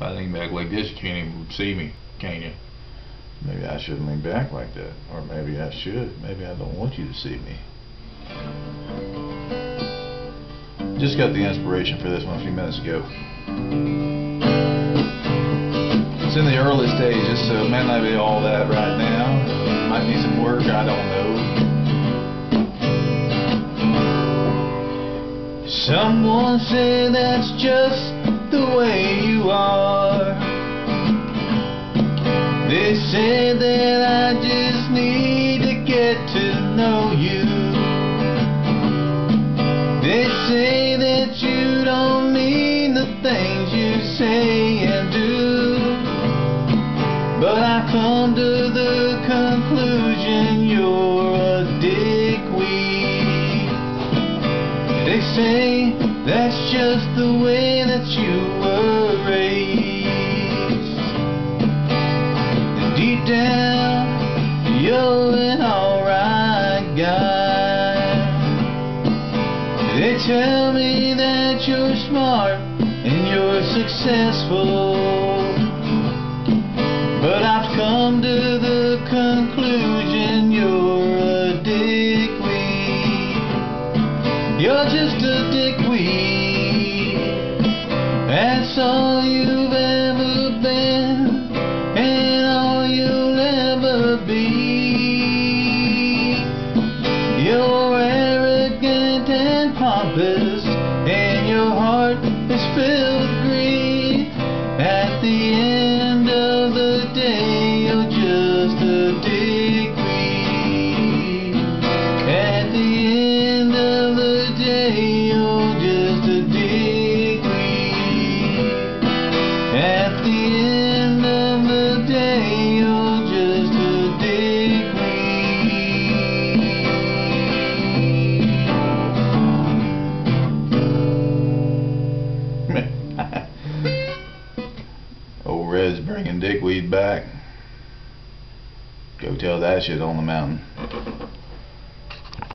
I lean back like this, you can't even see me, can you? Maybe I shouldn't lean back like that. Or maybe I should. Maybe I don't want you to see me. Just got the inspiration for this one a few minutes ago. It's in the early stages, so it may not be all that right now. Might need some work, I don't know. Someone said that's just the way you are. Say and do. But I've come to the conclusion you're a dickweed. They say that's just the way that you were raised. And deep down, you're an alright guy. They tell me that you're smart you're successful. But I've come to the conclusion you're a dickweed. You're just a dickweed. That's all you've ever been, and all you'll ever be. You're arrogant and pompous, and your heart is filled end of the day, you're just a dickweed. At the end of the day, you're just a dickweed. At the end Red's bringing dickweed back. Go tell that shit on the mountain.